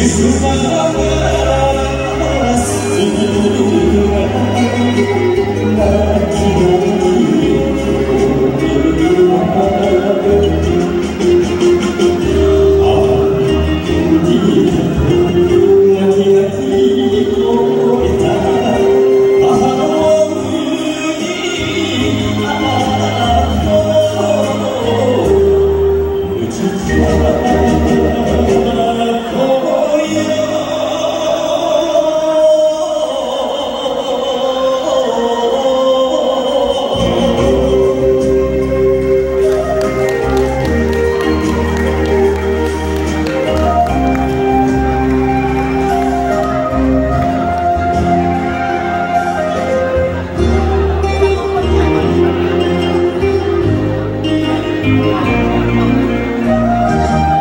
She's Thank you.